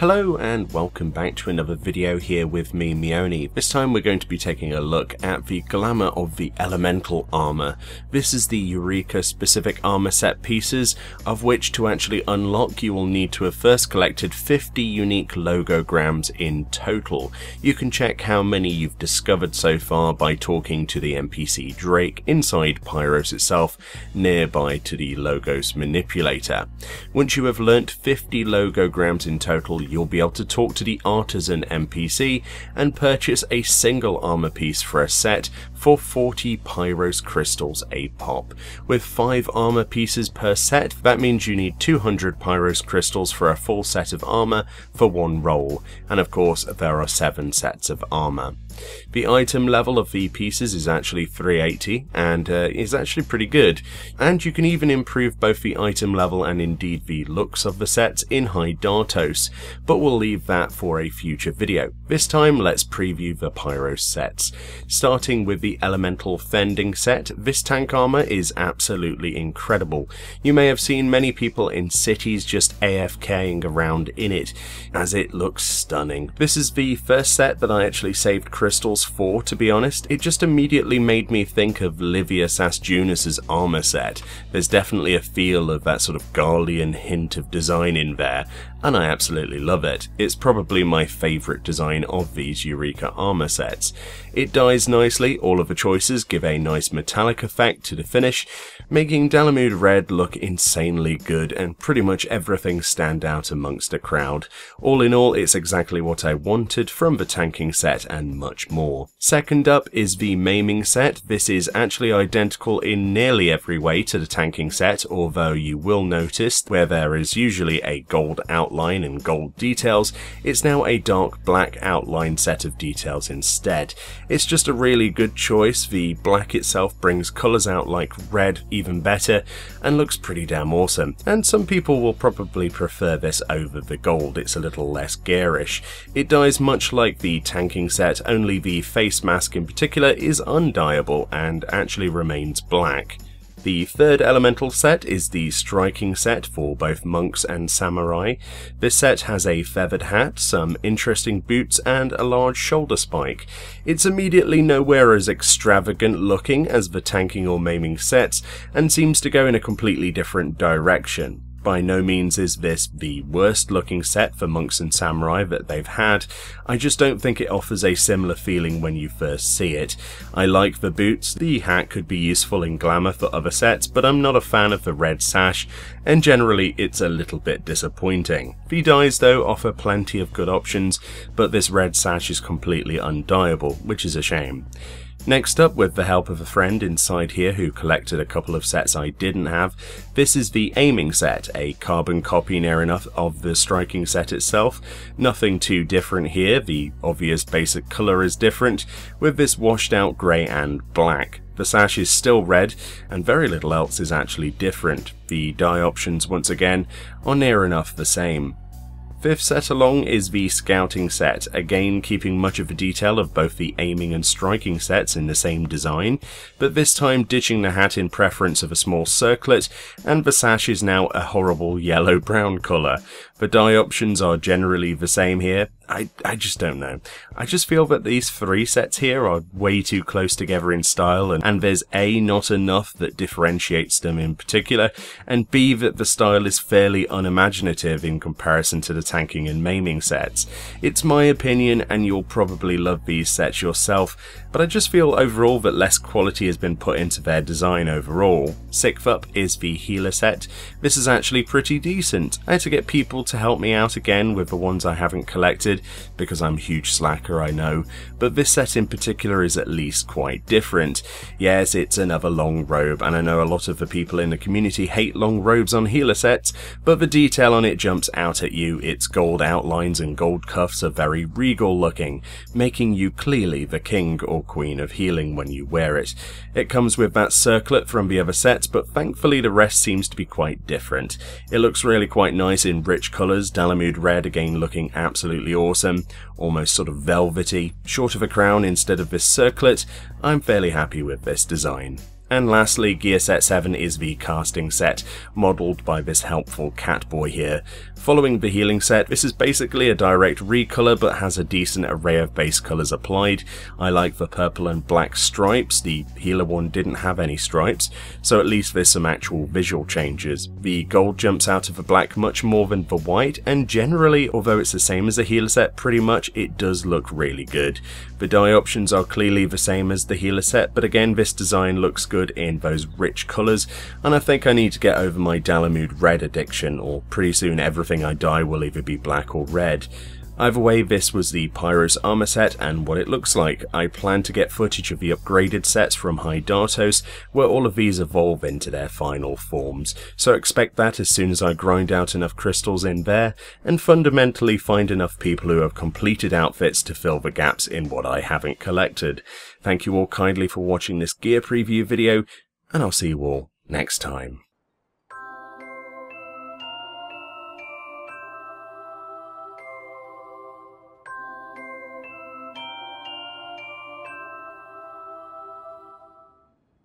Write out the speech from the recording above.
Hello and welcome back to another video here with me, Meoni. This time we're going to be taking a look at the glamour of the elemental armor. This is the Eureka specific armor set pieces, of which to actually unlock you will need to have first collected 50 unique logograms in total. You can check how many you've discovered so far by talking to the NPC Drake inside Pyros itself, nearby to the Logos manipulator. Once you have learnt 50 logograms in total, you'll be able to talk to the artisan NPC and purchase a single armor piece for a set for 40 Pyros crystals a pop. With 5 armor pieces per set, that means you need 200 Pyros crystals for a full set of armor for one role, and of course there are 7 sets of armor. The item level of the pieces is actually 380 and uh, is actually pretty good, and you can even improve both the item level and indeed the looks of the sets in Hydatos, but we'll leave that for a future video. This time let's preview the Pyro sets. Starting with the Elemental Fending set, this tank armor is absolutely incredible. You may have seen many people in cities just AFKing around in it, as it looks stunning. This is the first set that I actually saved crystals for, to be honest. It just immediately made me think of Livia sas Junius's armor set. There's definitely a feel of that sort of Garlean hint of design in there, and I absolutely love it. It's probably my favourite design of these Eureka armor sets. It dyes nicely, all of the choices give a nice metallic effect to the finish, making Dalamud Red look insanely good and pretty much everything stand out amongst the crowd. All in all, it's exactly what I wanted from the tanking set and much more. Second up is the maiming set. This is actually identical in nearly every way to the tanking set, although you will notice where there is usually a gold outline and gold details, it's now a dark black outline set of details instead. It's just a really good choice, the black itself brings colours out like red even better and looks pretty damn awesome, and some people will probably prefer this over the gold, it's a little less garish. It dyes much like the tanking set, only the face mask in particular is undyeable and actually remains black. The third elemental set is the striking set for both monks and samurai. This set has a feathered hat, some interesting boots, and a large shoulder spike. It's immediately nowhere as extravagant looking as the tanking or maiming sets, and seems to go in a completely different direction. By no means is this the worst looking set for monks and samurai that they've had, I just don't think it offers a similar feeling when you first see it. I like the boots, the hat could be useful in glamour for other sets, but I'm not a fan of the red sash, and generally it's a little bit disappointing. The dyes though offer plenty of good options, but this red sash is completely undyable, which is a shame. Next up, with the help of a friend inside here who collected a couple of sets I didn't have, this is the aiming set, a carbon copy near enough of the striking set itself. Nothing too different here, the obvious basic colour is different, with this washed out grey and black. The sash is still red, and very little else is actually different. The dye options, once again, are near enough the same. Fifth set along is the scouting set, again keeping much of the detail of both the aiming and striking sets in the same design, but this time ditching the hat in preference of a small circlet, and the sash is now a horrible yellow-brown colour. The dye options are generally the same here, I, I just don't know. I just feel that these three sets here are way too close together in style, and, and there's A, not enough that differentiates them in particular, and B, that the style is fairly unimaginative in comparison to the tanking and maiming sets. It's my opinion, and you'll probably love these sets yourself, but I just feel overall that less quality has been put into their design overall. Sixth up is the healer set. This is actually pretty decent. I had to get people to help me out again with the ones I haven't collected, because I'm a huge slacker, I know, but this set in particular is at least quite different. Yes, it's another long robe, and I know a lot of the people in the community hate long robes on healer sets, but the detail on it jumps out at you. Its gold outlines and gold cuffs are very regal looking, making you clearly the king or queen of healing when you wear it. It comes with that circlet from the other sets, but thankfully the rest seems to be quite different. It looks really quite nice in rich colours, Dalamud red again looking absolutely awesome. Almost sort of velvety, short of a crown instead of this circlet, I'm fairly happy with this design. And lastly, Gear Set 7 is the casting set, modelled by this helpful Catboy here. Following the healing set, this is basically a direct recolor but has a decent array of base colours applied. I like the purple and black stripes, the healer one didn't have any stripes, so at least there's some actual visual changes. The gold jumps out of the black much more than the white, and generally, although it's the same as the healer set pretty much, it does look really good. The dye options are clearly the same as the healer set, but again this design looks good in those rich colours, and I think I need to get over my Dalamud red addiction, or pretty soon everything I dye will either be black or red. Either way, this was the Pyros armor set and what it looks like. I plan to get footage of the upgraded sets from Hydatos, where all of these evolve into their final forms, so expect that as soon as I grind out enough crystals in there, and fundamentally find enough people who have completed outfits to fill the gaps in what I haven't collected. Thank you all kindly for watching this gear preview video, and I'll see you all next time.